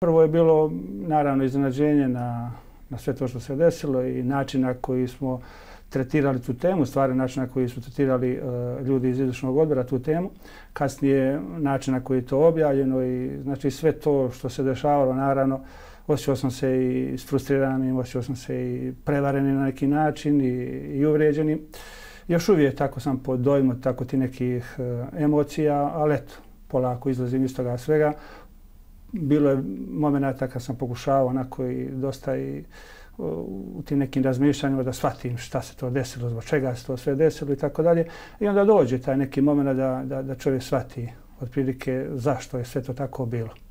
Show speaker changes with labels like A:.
A: Prvo je bilo naravno iznenađenje na, na sve to što se desilo i način na koji smo tretirali tu temu, stvari način na koji su tretirali uh, ljudi iz izvršnog odbora tu temu, kasnije način na koji je to objavljeno i znači sve to što se dešavalo naravno osjećao sam se i frustriranim, osjećao sam se i prevarenim na neki način i, i uvređeni. Još uvijek tako sam pod dojmom tako ti nekih uh, emocija, ali eto, polako izlazim iz toga svega bilo je momenata kad sam pokušao onako i dosta i u tim nekim razmišljanjima da shvatim šta se to desilo, zbog čega se to sve desilo i tako dalje. I onda dođe taj neki moment da, da, da čovjek shvati otprilike zašto je sve to tako bilo.